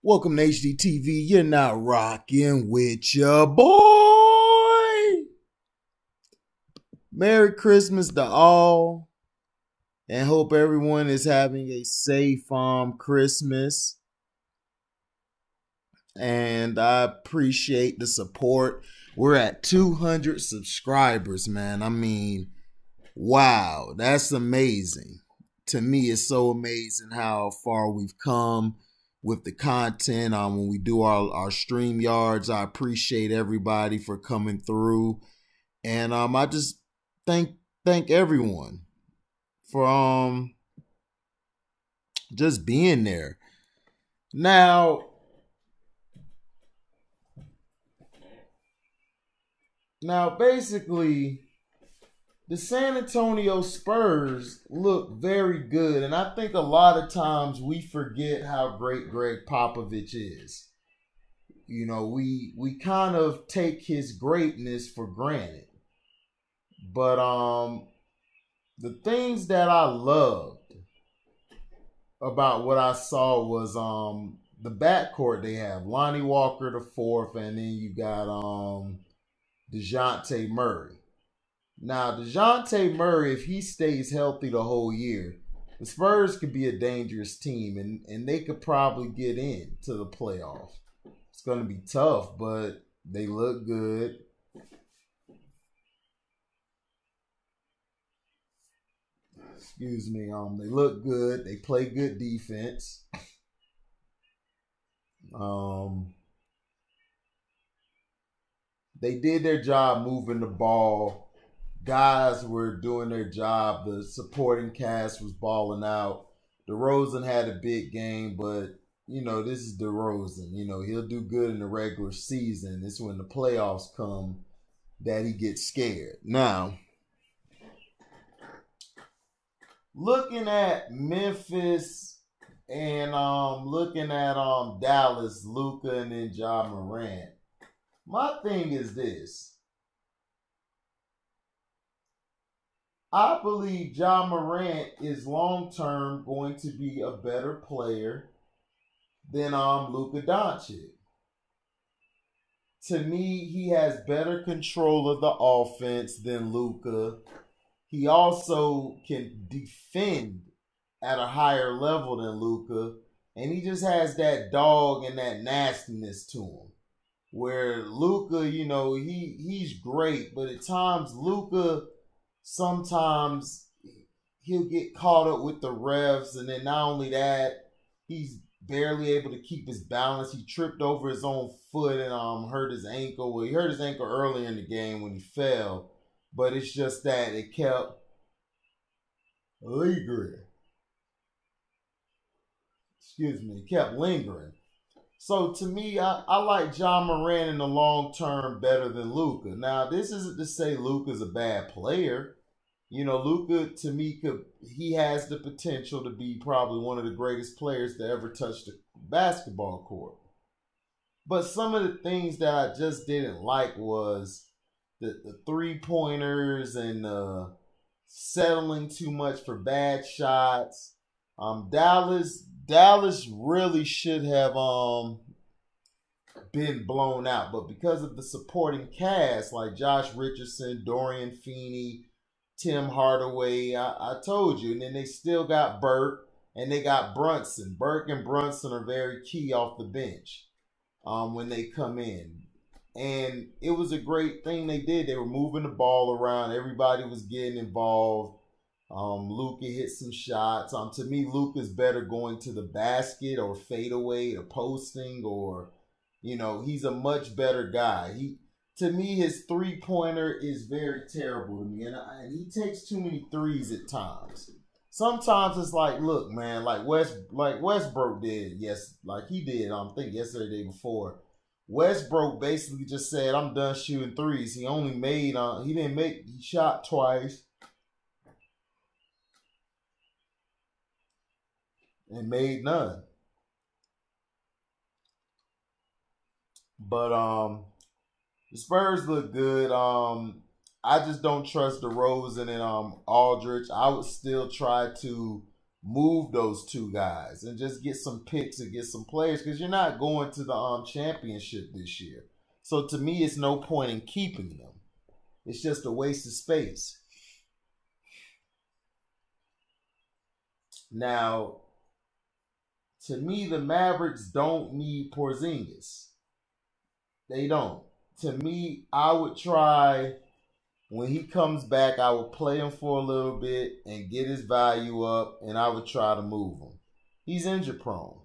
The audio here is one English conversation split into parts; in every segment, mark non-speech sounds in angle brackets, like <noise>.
Welcome to HDTV. You're not rocking with your boy. Merry Christmas to all. And hope everyone is having a safe um Christmas. And I appreciate the support. We're at 200 subscribers, man. I mean, wow, that's amazing. To me, it's so amazing how far we've come with the content. Um, when we do our our stream yards, I appreciate everybody for coming through, and um, I just thank thank everyone for um just being there. Now, now basically the San Antonio Spurs look very good, and I think a lot of times we forget how great Gregg Popovich is. You know, we we kind of take his greatness for granted. But um the things that I loved about what I saw was um the backcourt they have. Lonnie Walker the fourth, and then you got um DeJounte Murray. Now, DeJounte Murray, if he stays healthy the whole year, the Spurs could be a dangerous team and, and they could probably get in to the playoffs. It's going to be tough, but they look good. Excuse me. Um, they look good. They play good defense. Um, they did their job moving the ball guys were doing their job. The supporting cast was balling out. DeRozan had a big game, but you know this is DeRozan. You know he'll do good in the regular season. It's when the playoffs come that he gets scared. Now, looking at Memphis and um looking at um Dallas, Luka, and then Ja Morant. My thing is this. I believe Ja Morant is long term going to be a better player than um Luka Doncic. To me, he has better control of the offense than Luka. He also can defend at a higher level than Luka, and he just has that dog and that nastiness to him. Where Luka, you know, he he's great, but at times Luka sometimes he'll get caught up with the refs, and then not only that, he's barely able to keep his balance. He tripped over his own foot and um hurt his ankle. Well, he hurt his ankle earlier in the game when he fell, but it's just that it kept lingering. Excuse me, it kept lingering. So to me, I, I like Ja Morant in the long term better than Luka. Now, this isn't to say Luka's a bad player. You know, Luka to me could he has the potential to be probably one of the greatest players to ever touch the basketball court. But some of the things that I just didn't like was the, the three pointers and uh, settling too much for bad shots. Um, Dallas Dallas really should have um been blown out, but because of the supporting cast like Josh Richardson, Dorian Finney, Tim Hardaway. I, I told you. And then they still got Burke and they got Brunson. Burke and Brunson are very key off the bench um, when they come in. And it was a great thing they did. They were moving the ball around. Everybody was getting involved. Um, Luka hit some shots. Um, to me, Luka's better going to the basket or fadeaway or posting or, you know, he's a much better guy. He to me, his three pointer is very terrible to me, and, I, and, he takes too many threes at times. Sometimes it's like, look, man, like West, like Westbrook did, yes, like he did. I'm thinking yesterday, day before. Westbrook basically just said, "I'm done shooting threes. He only made, uh, he didn't make, he shot twice, and made none. But um, the Spurs look good. Um, I just don't trust DeRozan and um Aldridge. I would still try to move those two guys and just get some picks and get some players because you're not going to the um championship this year. So to me, it's no point in keeping them. It's just a waste of space. Now, to me, the Mavericks don't need Porzingis. They don't. To me, I would try when he comes back, I would play him for a little bit and get his value up, and I would try to move him. He's injury prone.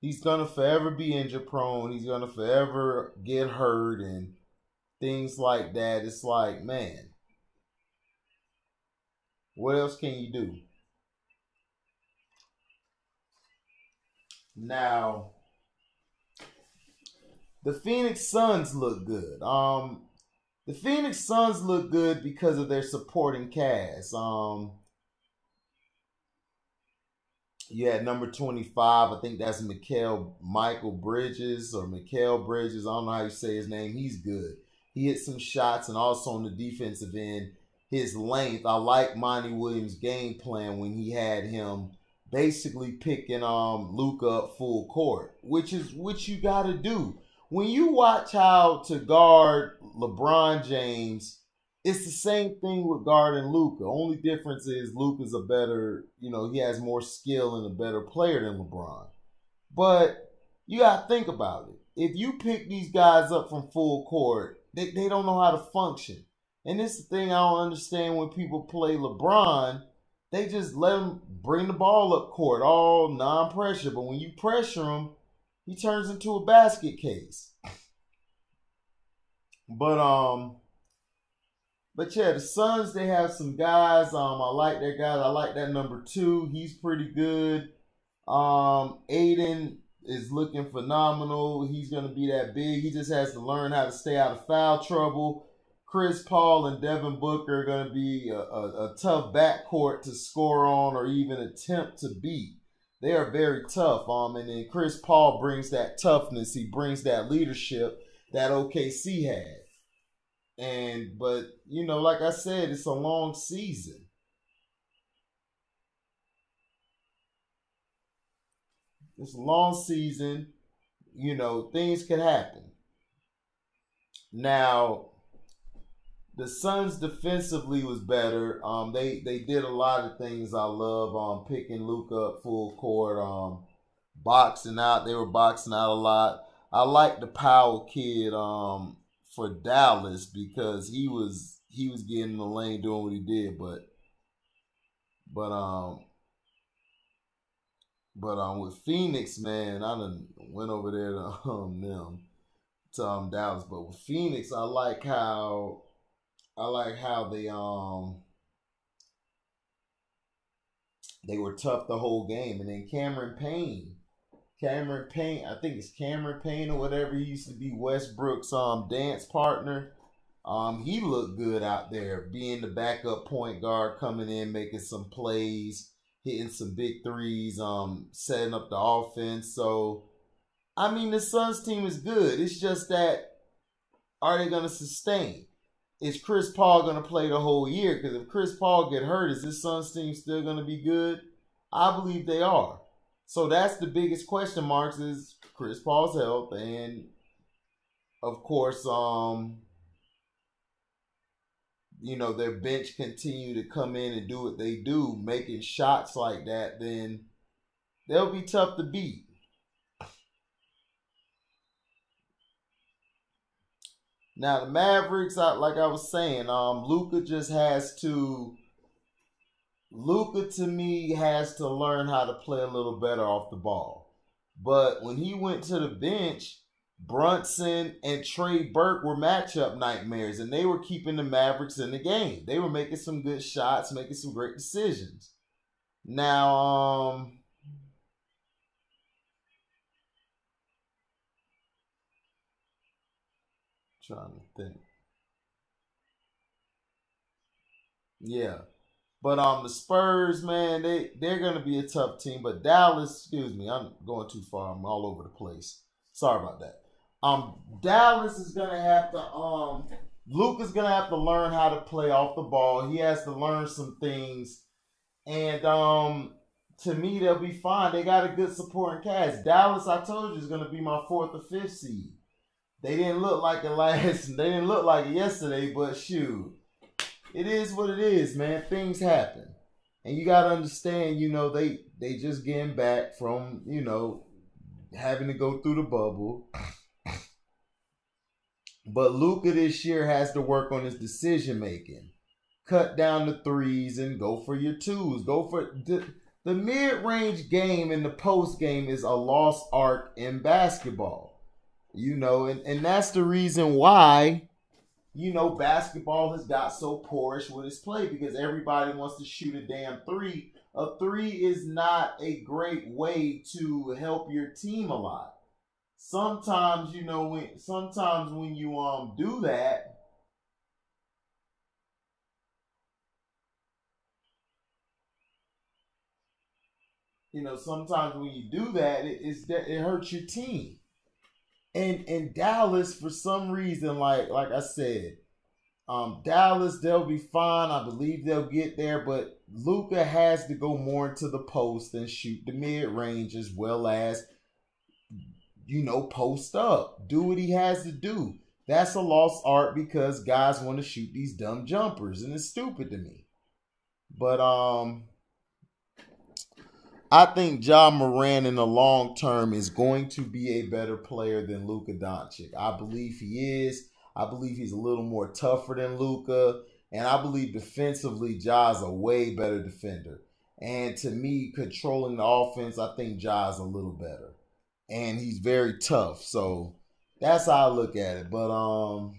He's gonna forever be injury prone. He's gonna forever get hurt and things like that. It's like, man, what else can you do? Now, the Phoenix Suns look good. Um, the Phoenix Suns look good because of their supporting cast. Um, you had number 25, I think that's Mikal Michael Bridges or Mikal Bridges. I don't know how you say his name. He's good. He hit some shots and also on the defensive end, his length. I like Monty Williams' game plan when he had him basically picking um Luka up full court, which is what you got to do. When you watch how to guard LeBron James, it's the same thing with guarding Luka. Only difference is Luka's a better, you know, he has more skill and a better player than LeBron. But you got to think about it. If you pick these guys up from full court, they, they don't know how to function. And this is the thing I don't understand when people play LeBron they just let him bring the ball up court, all non pressure. But when you pressure him, he turns into a basket case. But um, but yeah, the Suns they have some guys. Um, I like that guy. I like that number two. He's pretty good. Um, Ayton is looking phenomenal. He's gonna be that big. He just has to learn how to stay out of foul trouble. Chris Paul and Devin Booker are to be a, a, a tough backcourt to score on or even attempt to beat. They are very tough. Um, and then Chris Paul brings that toughness. He brings that leadership that OKC had. And but you know, like I said, it's a long season. It's a long season. You know, things can happen. Now, the Suns defensively was better. Um, they they did a lot of things I love. Um, picking Luka up full court. Um, boxing out. They were boxing out a lot. I like the Powell kid. Um, for Dallas because he was he was getting in the lane doing what he did, but but um but um with Phoenix, man, I done went over there to <laughs> um them to um Dallas, but with Phoenix, I like how I like how they um they were tough the whole game, and then Cameron Payne, Cameron Payne, I think it's Cameron Payne or whatever. He used to be Westbrook's um dance partner. Um, he looked good out there, being the backup point guard, coming in, making some plays, hitting some big threes, um, setting up the offense. So, I mean, the Suns team is good. It's just that are they going to sustain? Is Chris Paul going to play the whole year? Because if Chris Paul get hurt, is this Suns team still going to be good? I believe they are. So that's the biggest question marks is Chris Paul's health and of course um you know their bench continue to come in and do what they do making shots like that then they'll be tough to beat Now the Mavericks, like I was saying, um, Luka just has to. Luka to me has to learn how to play a little better off the ball. But when he went to the bench, Brunson and Trey Burke were matchup nightmares, and they were keeping the Mavericks in the game. They were making some good shots, making some great decisions. Now, um, Trying to think. Yeah. But um the Spurs, man, they they're gonna be a tough team. But Dallas, excuse me, I'm going too far. I'm all over the place. Sorry about that. Um Dallas is gonna have to um Luke is gonna have to learn how to play off the ball. He has to learn some things. And um to me, they'll be fine. They got a good supporting cast. Dallas, I told you, is to be my fourth or fifth seed. They didn't look like it last. <laughs> They didn't look like it yesterday, but shoot, it is what it is, man. Things happen, and you got to understand. You know, they they just getting back from you know having to go through the bubble. But Luka this year has to work on his decision making. Cut down the threes and go for your twos. Go for the, the mid range game and the post game is a lost art in basketball. You know, and, and that's the reason why, you know, basketball has got so poorish with its play because everybody wants to shoot a damn three. A three is not a great way to help your team a lot sometimes you know when sometimes when you um do that you know sometimes when you do that it, it's that it hurts your team and and dallas for some reason like like i said um dallas they'll be fine i believe they'll get there but luka has to go more into the post and shoot the mid-range as well as you know, post up, do what he has to do. That's a lost art because guys want to shoot these dumb jumpers, and it's stupid to me. But um, I think Ja Morant in the long term is going to be a better player than Luka Doncic. I believe he is. I believe he's a little more tougher than Luka, and I believe defensively, Ja's a way better defender. And to me, controlling the offense, I think Ja's a little better and he's very tough. So that's how I look at it. But um,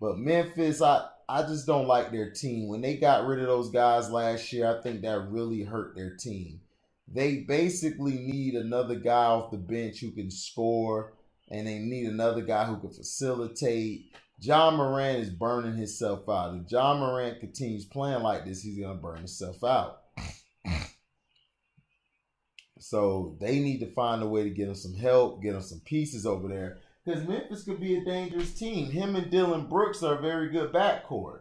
but Memphis, I I just don't like their team. When they got rid of those guys last year, I think that really hurt their team. They basically need another guy off the bench who can score, and they need another guy who can facilitate. Ja Morant is burning himself out. If Ja Morant continues playing like this, he's gonna burn himself out. So they need to find a way to get him some help, get him some pieces over there. Because Memphis could be a dangerous team. Him and Dillon Brooks are a very good backcourt.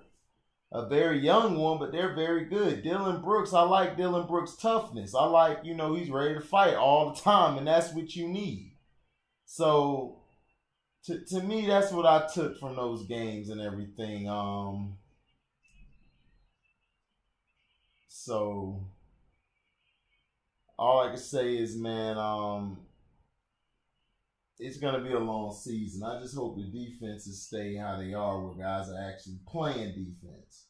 A very young one, but they're very good. Dillon Brooks, I like Dillon Brooks' toughness. I like, you know, he's ready to fight all the time, and that's what you need. So to, to me, that's what I took from those games and everything. Um so all I can say is, man, um, it's gonna be a long season. I just hope the defenses stay how they are, where guys are actually playing defense.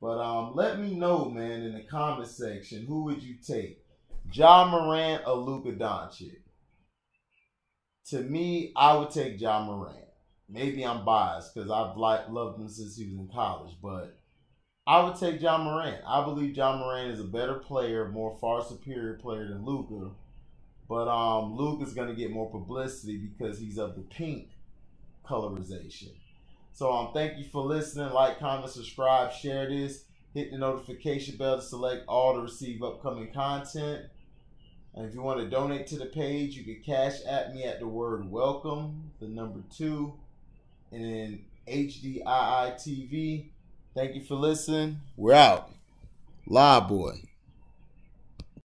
But um, let me know, man, in the comment section, who would you take, Ja Morant or Luka Doncic? To me, I would take Ja Morant. Maybe I'm biased because I've like loved him since he was in college, but I would take Ja Morant. I believe Ja Morant is a better player, more far superior player than Luka. But um, is going to get more publicity because he's of the pink colorization. So um, thank you for listening. Like, comment, subscribe, share this. Hit the notification bell to select all to receive upcoming content. And if you want to donate to the page, you can cash at me at the word welcome, the number two, and then HDII TV. Thank you for listening. We're out. Live boy.